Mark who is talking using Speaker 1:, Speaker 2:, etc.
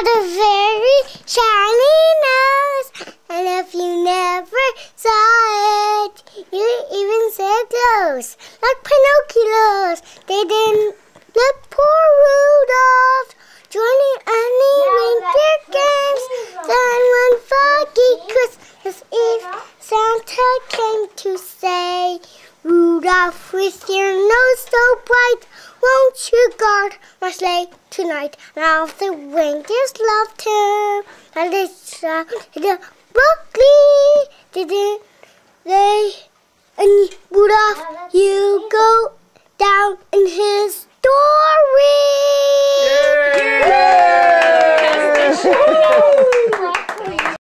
Speaker 1: had a very shiny nose, and if you never saw it, you even said glows like Pinocchio's. They didn't let poor Rudolph joining any reindeer games. Then one foggy Christmas Eve, Santa came to say, Rudolph, with your nose so bright, won't you guard my sleigh tonight? Now the reindeers loved him, and uh, they shouted, Broccoli, didn't they? And Rudolph, you go down in his